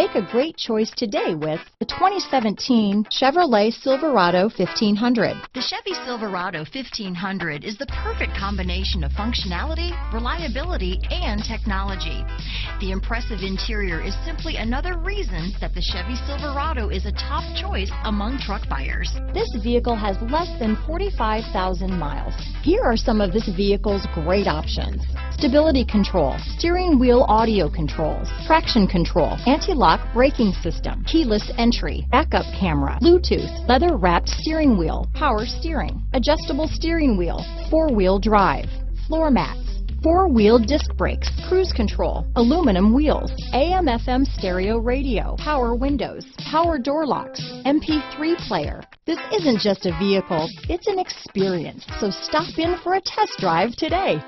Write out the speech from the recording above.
Make a great choice today with the 2017 Chevrolet Silverado 1500. The Chevy Silverado 1500 is the perfect combination of functionality, reliability, and technology. The impressive interior is simply another reason that the Chevy Silverado is a top choice among truck buyers. This vehicle has less than 45,000 miles. Here are some of this vehicle's great options. Stability control, steering wheel audio controls, traction control, anti-lock braking system, keyless entry, backup camera, Bluetooth, leather wrapped steering wheel, power steering, adjustable steering wheel, four-wheel drive, floor mats, four-wheel disc brakes, cruise control, aluminum wheels, AM FM stereo radio, power windows, power door locks, MP3 player. This isn't just a vehicle, it's an experience. So stop in for a test drive today.